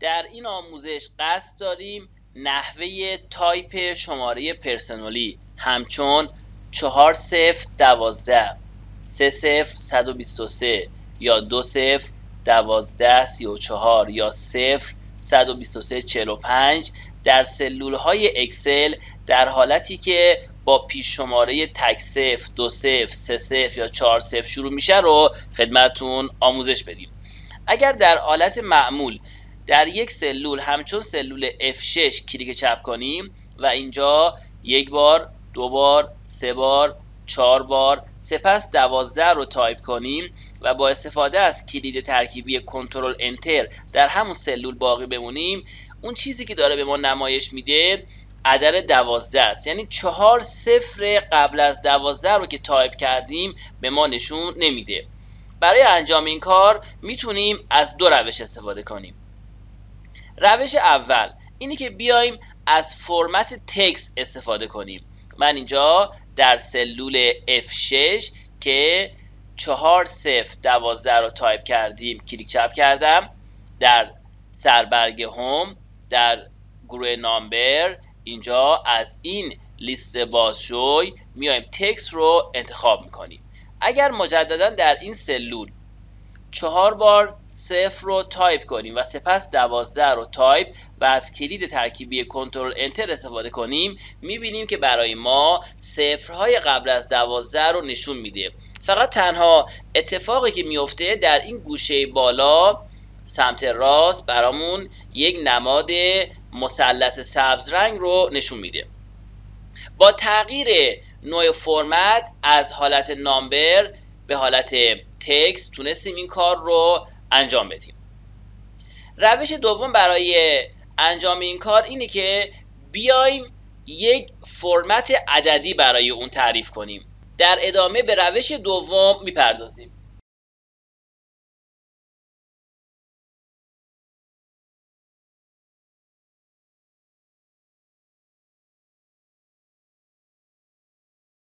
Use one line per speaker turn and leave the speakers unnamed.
در این آموزش قصد داریم نحوه تایپ شماره پرسنلی همچون 4 0 12 3 0 123 یا 2 0 12 34 یا 0 123 45 در سلول های اکسل در حالتی که با پیش شماره تک صفر دو صفر سه صفر یا چهار صفر شروع میشه رو خدمتون آموزش بدیم. اگر در حالت معمول در یک سلول همچون سلول F6 کلیک چپ کنیم و اینجا یک بار دو بار سه بار چهار بار سپس دوازده رو تایپ کنیم و با استفاده از کلید ترکیبی Control Enter در همون سلول باقی بمونیم. اون چیزی که داره به ما نمایش میده عدد دوازده است. یعنی چهار صفر قبل از دوازده رو که تایپ کردیم به ما نشون نمیده. برای انجام این کار می‌تونیم از دو روش استفاده کنیم. روش اول اینی که بیایم از فرمت تکس استفاده کنیم. من اینجا در سلول F6 که چهار صفر دوازده رو تایپ کردیم کلیک چپ کردم. در سربرگ Home در گروه Number اینجا از این لیست بازشوی میایم تکس رو انتخاب می‌کنیم. اگر مجددا در این سلول چهار بار صفر رو تایپ کنیم و سپس دوازده رو تایپ و از کلید ترکیبی Control Enter استفاده کنیم می‌بینیم که برای ما صفرهای قبل از دوازده رو نشون میده. فقط تنها اتفاقی که میفته در این گوشه بالا سمت راست برامون یک نماد مثلث سبز رنگ رو نشون میده. با تغییر نوع فرمت از حالت نامبر به حالت تکس تونستیم این کار رو انجام بدیم. روش دوم برای انجام این کار اینه که بیایم یک فرمت عددی برای اون تعریف کنیم. در ادامه به روش دوم می‌پردازیم.